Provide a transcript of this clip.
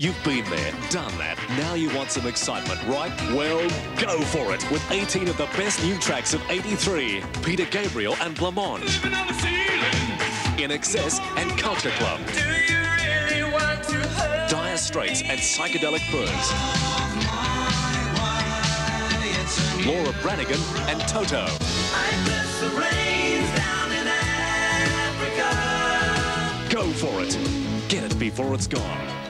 You've been there, done that. Now you want some excitement, right? Well, go for it with 18 of the best new tracks of 83. Peter Gabriel and Blancmange. In Excess and Culture Club. Really dire Straits and Psychedelic Furs, Laura Branigan and Toto. Go for it. Get it before it's gone.